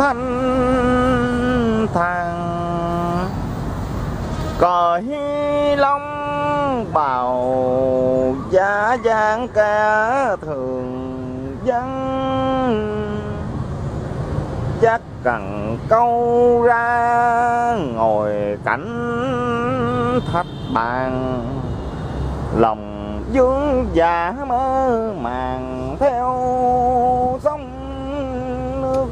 thanh thang còi long bào giá giang ca thường dân. Chắc cần câu ra ngồi cảnh thách bàn. Lòng dương giả mơ màng theo sông nước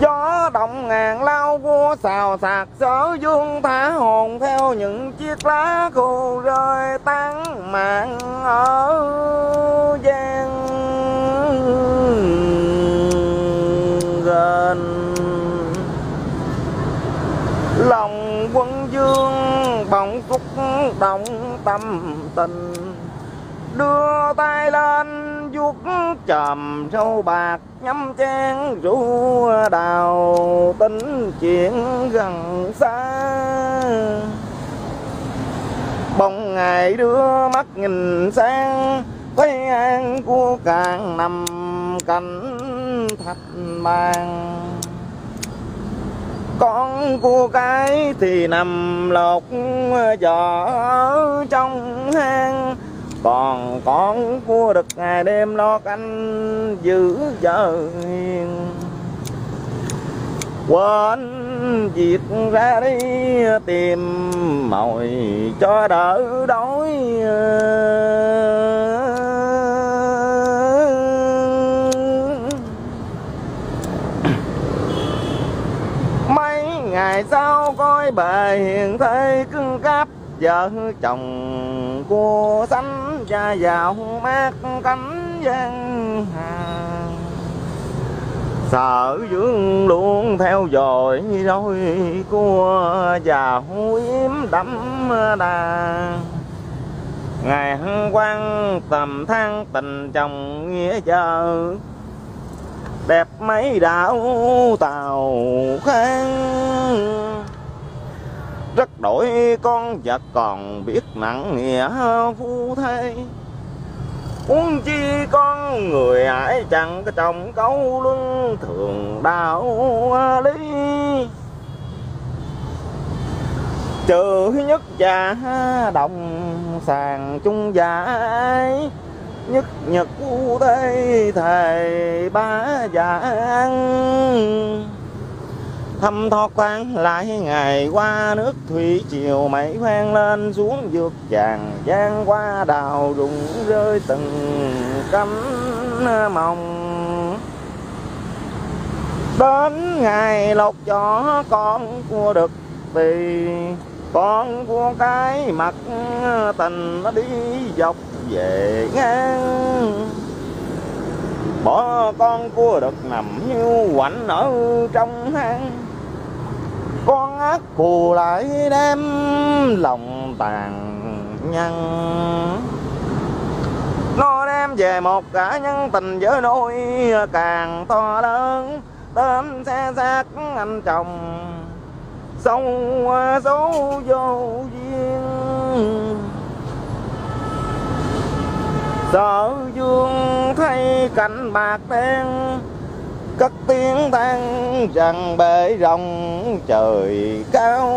gió động ngàn lao vua xào xạc sở dương thả hồn theo những chiếc lá khô rơi tan mạng ở gian gần. Lòng quân dương bỗng xúc động tâm tình, đưa tay lên vuốt chầm sâu bạc, nhắm chén rượu đào tính chuyện gần xa. Bóng ngày đưa mắt nhìn sang, thấy an của càng nằm cạnh thạch bàn. Con cua cái thì nằm lột giỏ trong hang còn con cua đực ngày đêm lo canh giữ vợ hiền. Quên việc ra đi tìm mồi cho đỡ đói. Mấy ngày sau coi bề hiền thế cưng cáp vợ chồng cô sanh cha vào mát cánh giang hà sợ dưỡng luôn theo dõi đôi cua và yếm đắm đà ngày quan tầm than tình chồng nghĩa chờ đẹp mấy đảo tàu khang rất đổi con vật còn biết nặng nghĩa phu thê Uống chi con người ai chẳng có chồng câu luân thường đạo lý Trừ nhất giả đồng sàng chung giải, Nhất nhật u tây thầy ba giảng thăm tho khoan lại ngày qua, nước thủy chiều mây hoang lên, xuống vượt vàng gian qua, đào rụng rơi từng cánh mồng đến ngày lột cho con cua đực thì con cua cái mặt tình nó đi dọc về ngang. Bỏ con cua đực nằm như quạnh ở trong hang con ác cù lại đem lòng tàn nhân nó đem về một cả nhân tình với nỗi càng to lớn, tên xe xác anh chồng. Sâu số vô duyên. Sợ dương thay cảnh bạc đen cất tiếng than rằng bể rồng trời cao.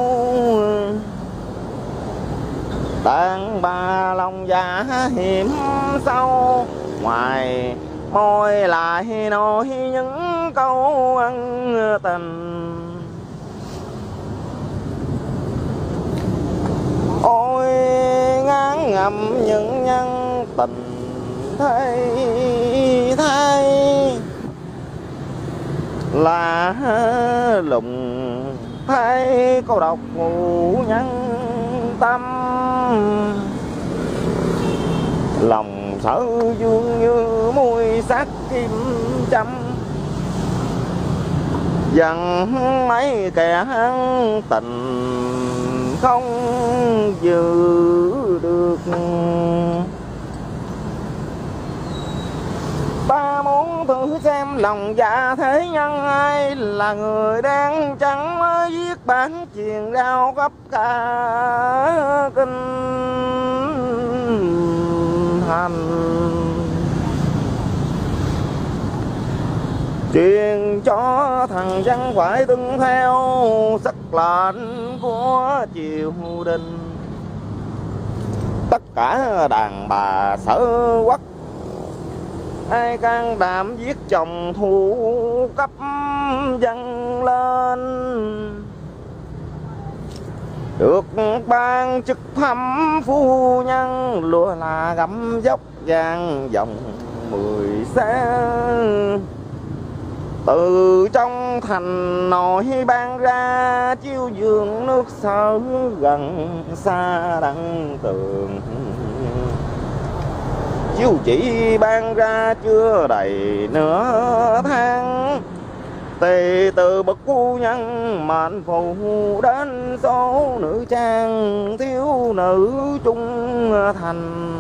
Đàn ba lòng giả hiểm sâu, ngoài môi lại nói những câu ân tình. Ôi, ngán ngầm những nhân tình thay thay là lùng, thấy câu độc ngủ nhân tâm. Lòng sở dương như môi sắc kim châm. Dần mấy kẻ tình không giữ được ta muốn thử xem lòng dạ thế nhân ai là người đang chẳng mới viết bản truyền rao gấp cả kinh hành. Truyền cho thằng dân phải tuân theo sắc lệnh của triều đình. Tất cả đàn bà sở quốc ai can đảm giết chồng thủ cấp dâng lên? Được ban chức thăm phu nhân lúa là gấm dốc vàng dòng mười xe từ trong thành nội ban ra, chiêu giường nước sở gần xa đăng tường chiêu chỉ ban ra chưa đầy nửa tháng. Tề từ bậc phu nhân mệnh phù đến số nữ trang thiếu nữ trung thành.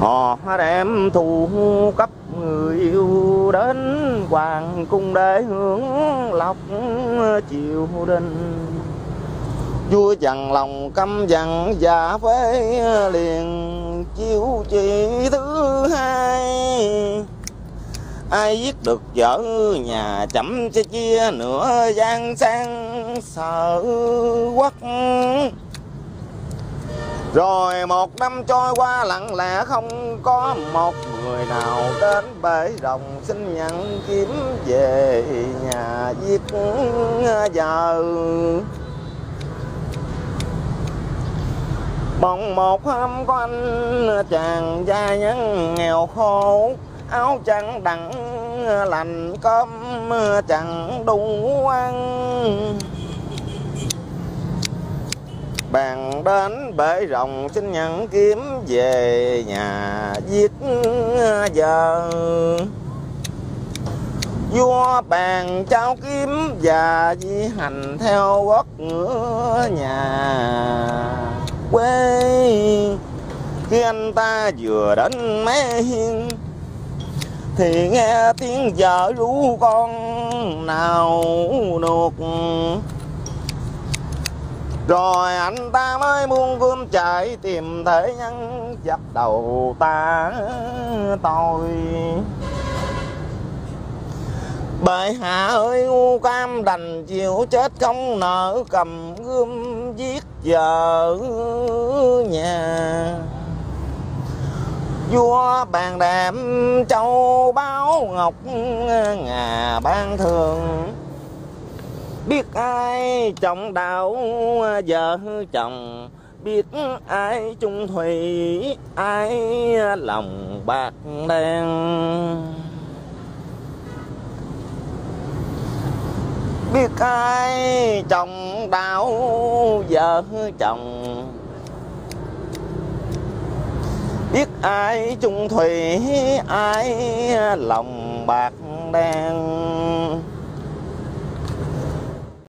Họ đem thù cấp người yêu đến hoàng cung để hưởng lộc chiều đình vua dằn lòng căm dằn, giả phế liền, chiếu chỉ thứ hai. Ai giết được vợ, nhà chậm sẽ chia nửa gian sang, sợ quốc rồi một năm trôi qua, lặng lẽ không có một người nào đến bể rồng xin nhận kiếm về nhà giết vợ. Bồng một hôm có anh chàng gia nhân nghèo khổ, Áo trắng đặng lành, cơm chẳng đủ ăn. Bàn đến bể rồng xin nhận kiếm về nhà giết giờ Vua bàn trao kiếm và di hành theo quốc ngựa nhà quê. Khi anh ta vừa đến mé hiên, Thì nghe tiếng vợ rú con nào nuột. Rồi anh ta mới buông gươm chạy tìm thể nhân dập đầu ta tôi. Bệ hạ ơi, ngu cam đành chịu chết không nợ cầm gươm giết vợ nhà. Vua bàn đạm, châu báo ngọc, ngà ban thường. Biết ai trọng đạo, vợ chồng. Biết ai chung thủy, ai lòng bạc đen. Biết ai chồng đau vợ chồng. Biết ai chung thủy ai lòng bạc đen.